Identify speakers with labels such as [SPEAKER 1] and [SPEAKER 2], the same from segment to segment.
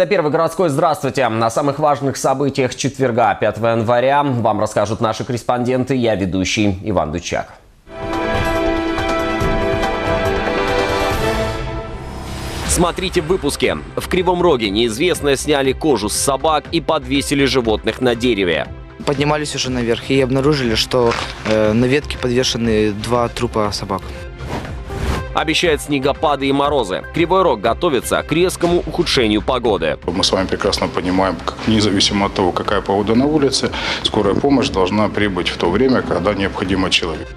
[SPEAKER 1] Это первый городской «Здравствуйте». На самых важных событиях четверга, 5 января, вам расскажут наши корреспонденты. Я ведущий Иван Дучак. Смотрите в выпуске. В Кривом Роге неизвестные сняли кожу с собак и подвесили животных на дереве.
[SPEAKER 2] Поднимались уже наверх и обнаружили, что э, на ветке подвешены два трупа собак.
[SPEAKER 1] Обещает снегопады и морозы. Кривой Рог готовится к резкому ухудшению погоды.
[SPEAKER 3] Мы с вами прекрасно понимаем, как независимо от того, какая погода на улице, скорая помощь должна прибыть в то время, когда необходимо человек.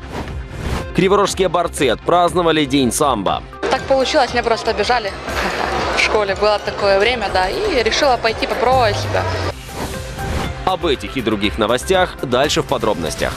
[SPEAKER 1] Криворожские борцы отпраздновали День самбо.
[SPEAKER 4] Так получилось, меня просто обижали в школе. Было такое время, да, и решила пойти попробовать себя.
[SPEAKER 1] Об этих и других новостях дальше в подробностях.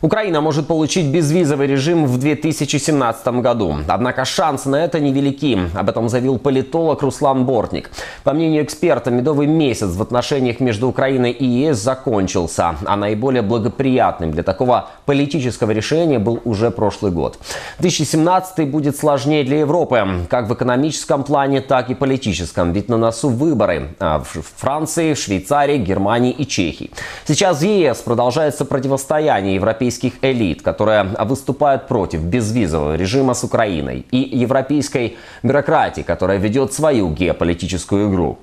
[SPEAKER 1] Украина может получить безвизовый режим в 2017 году. Однако шансы на это невелики. Об этом заявил политолог Руслан Бортник. По мнению эксперта, медовый месяц в отношениях между Украиной и ЕС закончился, а наиболее благоприятным для такого политического решения был уже прошлый год. 2017 будет сложнее для Европы, как в экономическом плане, так и политическом, ведь на носу выборы а, в Франции, Швейцарии, Германии и Чехии. Сейчас в ЕС продолжается противостояние европейских европейских элит, которые выступают против безвизового режима с Украиной, и европейской бюрократии, которая ведет свою геополитическую игру.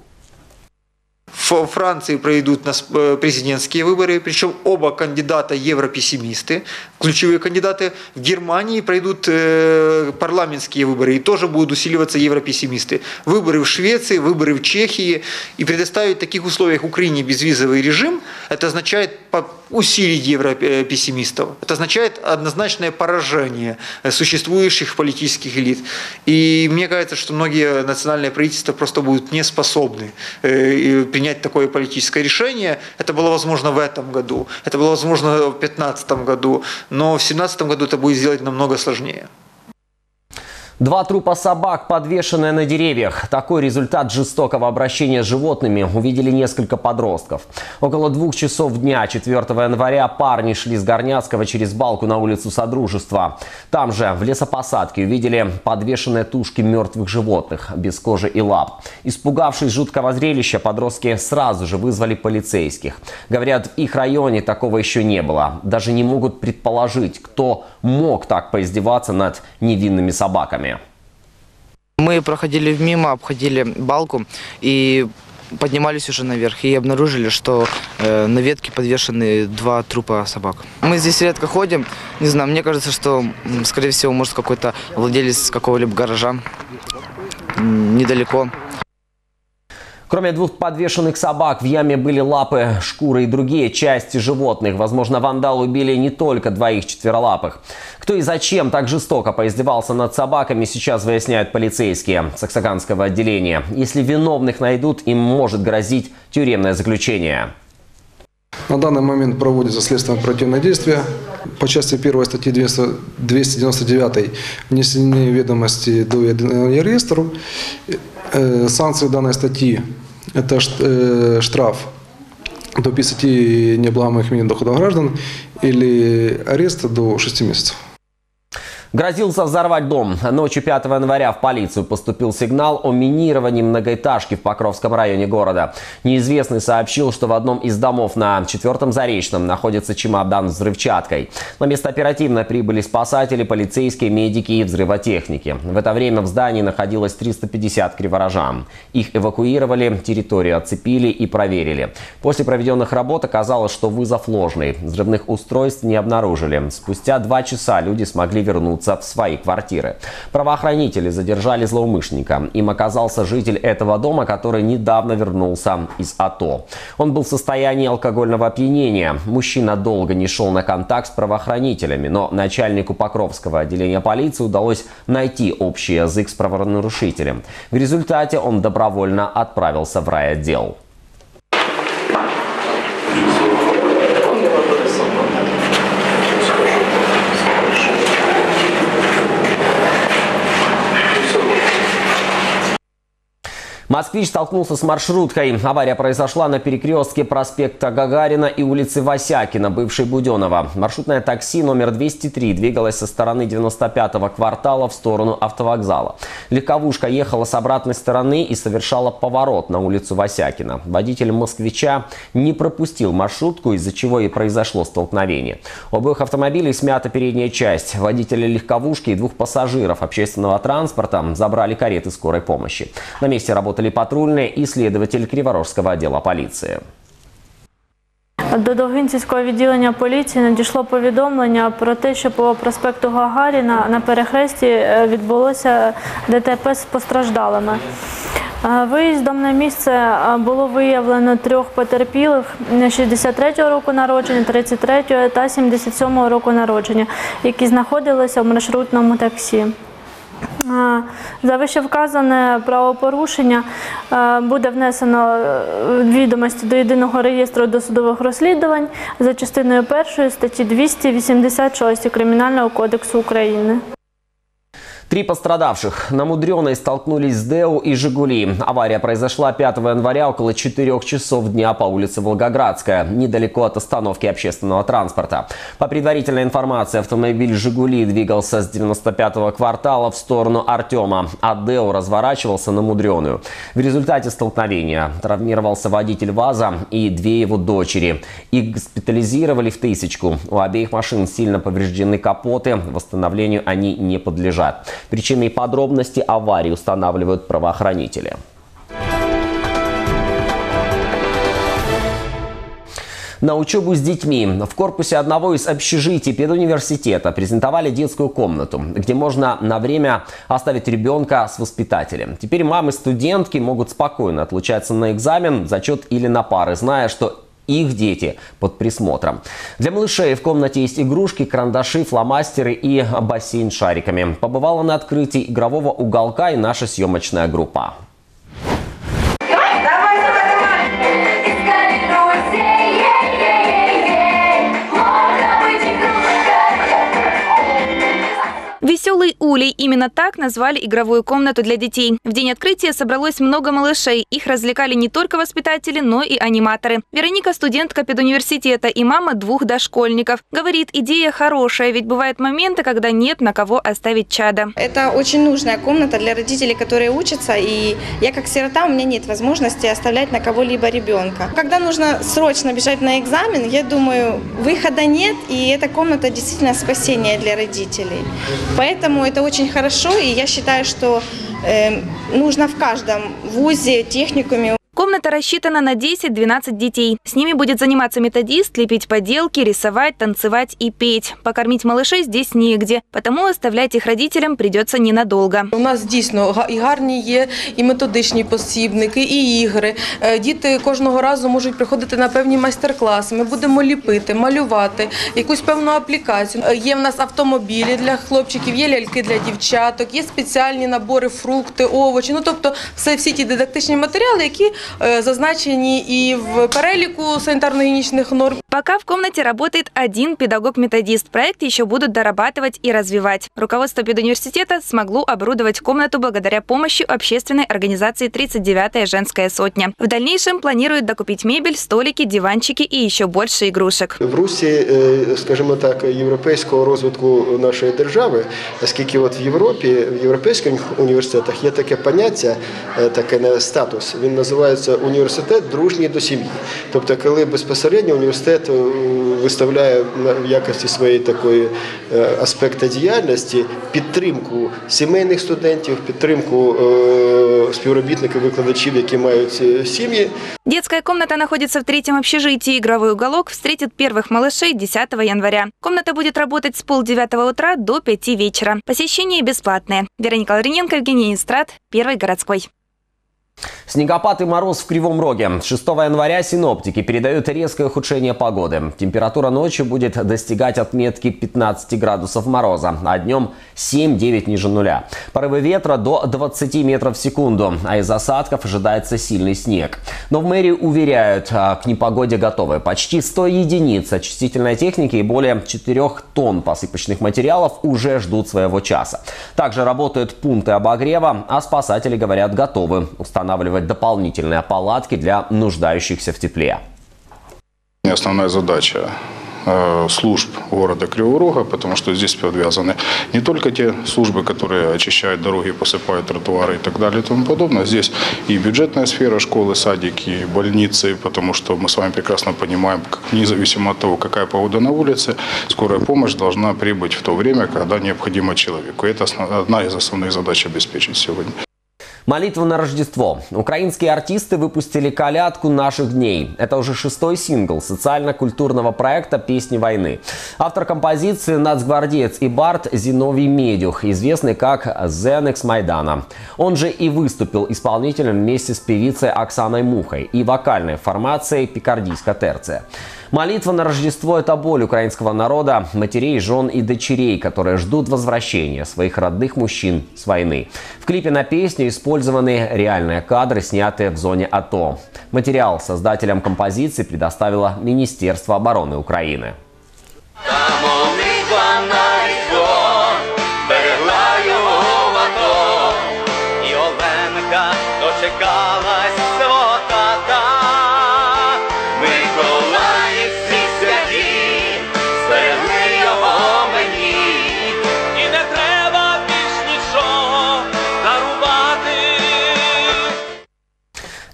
[SPEAKER 5] В Франции пройдут э, президентские выборы, причем оба кандидата европессимисты, ключевые кандидаты. В Германии пройдут э, парламентские выборы и тоже будут усиливаться европессимисты. Выборы в Швеции, выборы в Чехии. И предоставить в таких условиях Украине безвизовый режим, это означает усилить европессимистов. Это означает однозначное поражение существующих политических элит. И мне кажется, что многие национальные правительства просто будут не способны э, принять такое политическое решение. Это было возможно в этом году, это было возможно в 2015 году, но в 2017 году это будет сделать намного сложнее.
[SPEAKER 1] Два трупа собак, подвешенные на деревьях. Такой результат жестокого обращения с животными увидели несколько подростков. Около двух часов дня 4 января парни шли с Горняцкого через балку на улицу Содружества. Там же, в лесопосадке, увидели подвешенные тушки мертвых животных, без кожи и лап. Испугавшись жуткого зрелища, подростки сразу же вызвали полицейских. Говорят, в их районе такого еще не было. Даже не могут предположить, кто мог так поиздеваться над невинными собаками.
[SPEAKER 2] Мы проходили мимо, обходили балку и поднимались уже наверх и обнаружили, что э, на ветке подвешены два трупа собак. Мы здесь редко ходим, не знаю, мне кажется, что, скорее всего, может какой-то владелец какого-либо гаража недалеко.
[SPEAKER 1] Кроме двух подвешенных собак, в яме были лапы, шкуры и другие части животных. Возможно, вандал убили не только двоих четверолапых. Кто и зачем так жестоко поиздевался над собаками, сейчас выясняют полицейские Саксаганского отделения. Если виновных найдут, им может грозить тюремное заключение.
[SPEAKER 6] На данный момент проводится следственное оперативное действие. По части 1 статьи 299 внесены ведомости до реестру. Э, санкции данной статьи – это э, штраф до 50 неблаговых минимум доходов граждан или арест до 6 месяцев.
[SPEAKER 1] Грозился взорвать дом. Ночью 5 января в полицию поступил сигнал о минировании многоэтажки в Покровском районе города. Неизвестный сообщил, что в одном из домов на четвертом Заречном находится чемодан с взрывчаткой. На место оперативно прибыли спасатели, полицейские, медики и взрывотехники. В это время в здании находилось 350 криворожан. Их эвакуировали, территорию оцепили и проверили. После проведенных работ оказалось, что вызов ложный. Взрывных устройств не обнаружили. Спустя два часа люди смогли вернуться вернуться в свои квартиры. Правоохранители задержали злоумышленника. Им оказался житель этого дома, который недавно вернулся из АТО. Он был в состоянии алкогольного опьянения. Мужчина долго не шел на контакт с правоохранителями, но начальнику Покровского отделения полиции удалось найти общий язык с правонарушителем. В результате он добровольно отправился в райотдел. Москвич столкнулся с маршруткой. Авария произошла на перекрестке проспекта Гагарина и улицы Васякина, бывшей Буденова. Маршрутное такси номер 203 двигалось со стороны 95-го квартала в сторону автовокзала. Легковушка ехала с обратной стороны и совершала поворот на улицу Васякина. Водитель москвича не пропустил маршрутку, из-за чего и произошло столкновение. У обоих автомобилей смята передняя часть. Водителя легковушки и двух пассажиров общественного транспорта забрали кареты скорой помощи. На месте работали патрульные и следователь Криворожского отдела полиции.
[SPEAKER 7] До Довгинцівського відділення поліції надійшло повідомлення про те, що по проспекту Гагаріна на перехресті е, відбулося ДТП з постраждалими. Е, Виїздом на місце е, було виявлено трьох потерпілих 63-го року народження, 33-го та 77-го року народження, які знаходилися в маршрутному таксі. За вищевказане правопорушення буде внесено е, відомості до єдиного реєстру досудових розслідувань за частиною першої статті 286 Кримінального кодексу України.
[SPEAKER 1] Три пострадавших на Мудреной столкнулись с ДЭУ и «Жигули». Авария произошла 5 января около 4 часов дня по улице Волгоградская, недалеко от остановки общественного транспорта. По предварительной информации, автомобиль «Жигули» двигался с 95-го квартала в сторону Артема, а ДЭУ разворачивался на Мудреную. В результате столкновения травмировался водитель ВАЗа и две его дочери. Их госпитализировали в тысячку. У обеих машин сильно повреждены капоты, восстановлению они не подлежат. Причины и подробности аварии устанавливают правоохранители. На учебу с детьми в корпусе одного из общежитий педуниверситета презентовали детскую комнату, где можно на время оставить ребенка с воспитателем. Теперь мамы студентки могут спокойно отлучаться на экзамен, зачет или на пары, зная, что их дети под присмотром. Для малышей в комнате есть игрушки, карандаши, фломастеры и бассейн с шариками. Побывала на открытии игрового уголка и наша съемочная группа.
[SPEAKER 8] Веселый улей. Именно так назвали игровую комнату для детей. В день открытия собралось много малышей. Их развлекали не только воспитатели, но и аниматоры. Вероника – студентка педуниверситета и мама двух дошкольников. Говорит, идея хорошая, ведь бывают моменты, когда нет на кого оставить чада.
[SPEAKER 9] Это очень нужная комната для родителей, которые учатся, и я как сирота, у меня нет возможности оставлять на кого-либо ребенка. Когда нужно срочно бежать на экзамен, я думаю, выхода нет, и эта комната действительно спасение для родителей. Поэтому это очень хорошо, и я считаю, что э, нужно в каждом вузе, техникуме
[SPEAKER 8] Комната рассчитана на 10-12 детей. С ними будет заниматься методист, лепить поделки, рисовать, танцевать и петь. Покормить малышей здесь негде, потому оставлять их родителям придется ненадолго.
[SPEAKER 10] У нас дійсно і гарні є і методичні посібники, і ігри. Е, Діти кожного разу можуть приходити на певні майстер-класи. Ми будемо ліпити, малювати, якусь певну аплікацію. Е, Є в нас автомобілі для хлопчиків, є ляльки для дівчаток, є спеціальні набори, фрукти, овочі. Ну тобто, все всі ті дидактичні матеріали, які е, зазначені і в переліку санітарно-гігієнічних норм.
[SPEAKER 8] Пока в комнате работает один педагог-методист. Проект еще будут дорабатывать и развивать. Руководство педуниверситета смогло оборудовать комнату благодаря помощи общественной организации «39-я женская сотня». В дальнейшем планируют докупить мебель, столики, диванчики и еще больше игрушек.
[SPEAKER 11] В русі, е, скажімо так, європейського розвитку нашої держави, оскільки от в Європі, в європейських університетах є таке поняття, е, таке не, статус. Він називається університет дружній до сім'ї. Тобто, коли безпосередньо університет е, виставляє на- в якості своєї такої е, аспекта діяльності підтримку сімейних студентів, підтримку е, співробітників, викладачів, які мають е, сім'ї.
[SPEAKER 8] Детская комната находится в третьем общежитии. Игровой уголок встретит первых малышей 10 января. Комната будет работать с полдевятого утра до 5 вечера. Посещение бесплатное. Вероника Лавриненко, Евгений Инстрат, Первый городской.
[SPEAKER 1] Снегопад и мороз в Кривом Роге. С 6 января синоптики передают резкое ухудшение погоды. Температура ночью будет достигать отметки 15 градусов мороза, а днем 7-9 ниже нуля. Порывы ветра до 20 метров в секунду, а из осадков ожидается сильный снег. Но в мэрии уверяют, а, к непогоде готовы. Почти 100 единиц очистительной техники и более 4 тонн посыпочных материалов уже ждут своего часа. Также работают пункты обогрева, а спасатели, говорят, готовы устанавливать устанавливать дополнительные палатки для нуждающихся в тепле.
[SPEAKER 3] Основная задача э, служб города Кривого Рога, потому что здесь подвязаны не только те службы, которые очищают дороги, посыпают тротуары и так далее и тому подобное. Здесь и бюджетная сфера, школы, садики, больницы, потому что мы с вами прекрасно понимаем, независимо от того, какая погода на улице, скорая помощь должна прибыть в то время, когда необходимо человеку. Это одна из основных задач обеспечить сегодня.
[SPEAKER 1] Молитва на Рождество. Украинские артисты выпустили колядку наших дней. Это уже шестой сингл социально-культурного проекта «Песни войны». Автор композиции – нацгвардеец и бард Зиновий Медюх, известный как Зенекс Майдана. Он же и выступил исполнителем вместе с певицей Оксаной Мухой и вокальной формацией «Пикардийская терция». Молитва на Рождество – это боль украинского народа, матерей, жен и дочерей, которые ждут возвращения своих родных мужчин с войны. В клипе на песню использованы реальные кадры, снятые в зоне АТО. Материал создателям композиции предоставило Министерство обороны Украины.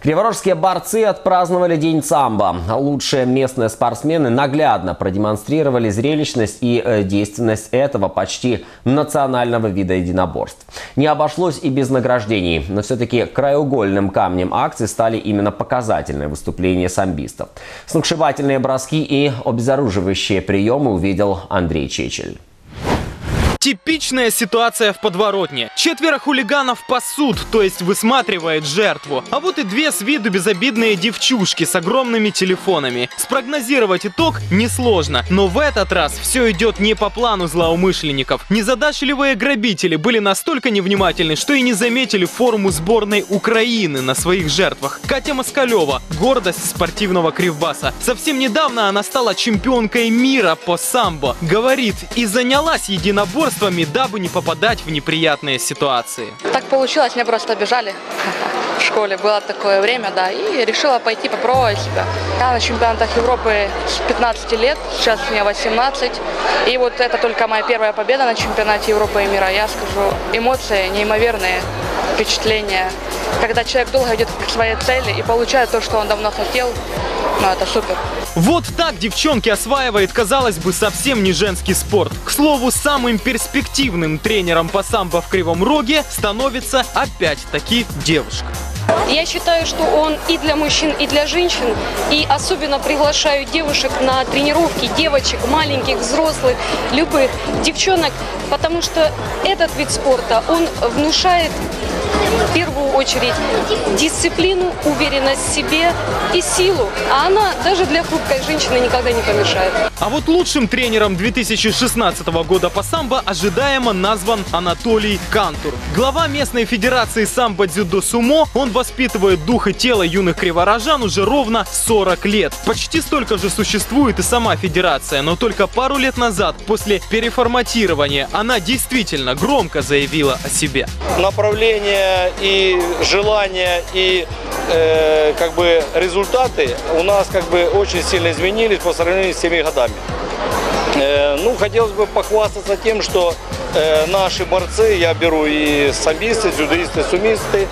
[SPEAKER 1] Криворожские борцы отпраздновали День самбо. Лучшие местные спортсмены наглядно продемонстрировали зрелищность и э, действенность этого почти национального вида единоборств. Не обошлось и без награждений, но все-таки краеугольным камнем акции стали именно показательные выступления самбистов. Сногсшибательные броски и обезоруживающие приемы увидел Андрей Чечель.
[SPEAKER 12] Типичная ситуация в подворотне. Четверо хулиганов пасут, то есть высматривает жертву. А вот и две с виду безобидные девчушки с огромными телефонами. Спрогнозировать итог несложно, но в этот раз все идет не по плану злоумышленников. Незадачливые грабители были настолько невнимательны, что и не заметили форму сборной Украины на своих жертвах. Катя Москалева, гордость спортивного кривбаса. Совсем недавно она стала чемпионкой мира по самбо. Говорит, и занялась единоборствами, дабы не попадать в неприятные ситуации.
[SPEAKER 4] Так получилось, меня просто обижали в школе. Было такое время, да, и решила пойти попробовать себя. Я на чемпионатах Европы с 15 лет, сейчас мне 18. И вот это только моя первая победа на чемпионате Европы и мира. Я скажу, эмоции неимоверные, впечатления. Когда человек долго идет к своей цели и получает то, что он давно хотел, ну это супер.
[SPEAKER 12] Вот так девчонки осваивает, казалось бы, совсем не женский спорт. К слову, самым перспективным тренером по самбо в Кривом Роге становится опять-таки девушка.
[SPEAKER 13] Я считаю, что он и для мужчин, и для женщин. И особенно приглашаю девушек на тренировки, девочек, маленьких, взрослых, любых, девчонок, потому что этот вид спорта, он внушает в первую очередь дисциплину, уверенность в себе и силу. А она даже для хрупкой женщины никогда не помешает.
[SPEAKER 12] А вот лучшим тренером 2016 года по самбо ожидаемо назван Анатолий Кантур. Глава местной федерации самбо-дзюдо-сумо, он воспитывает дух и тело юных криворожан уже ровно 40 лет. Почти столько же существует и сама федерация, но только пару лет назад, после переформатирования, она действительно громко заявила о себе.
[SPEAKER 14] направление и желание и э, как бы результаты у нас как бы очень сильно изменились по сравнению с теми годами. Ну, хотелось бы похвастаться тем, что э, наши борцы, я беру и самбисты, дзюдоисты, сумисты,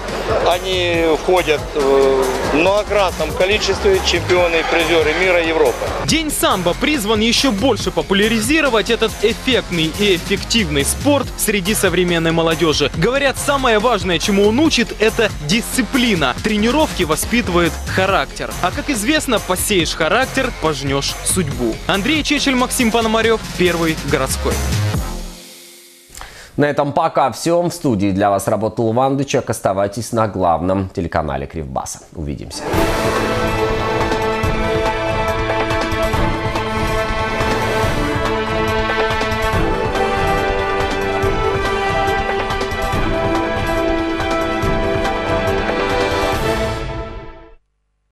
[SPEAKER 14] они входят э, в многократном количестве чемпионы и призеры мира Европы.
[SPEAKER 12] День самбо призван еще больше популяризировать этот эффектный и эффективный спорт среди современной молодежи. Говорят, самое важное, чему он учит, это дисциплина. Тренировки воспитывают характер. А как известно, посеешь характер, пожнешь судьбу. Андрей Чечель, Максим Пономарев, Первый городской.
[SPEAKER 1] На этом пока все. В студии для вас работал Иван Дычек. Оставайтесь на главном телеканале Кривбаса. Увидимся.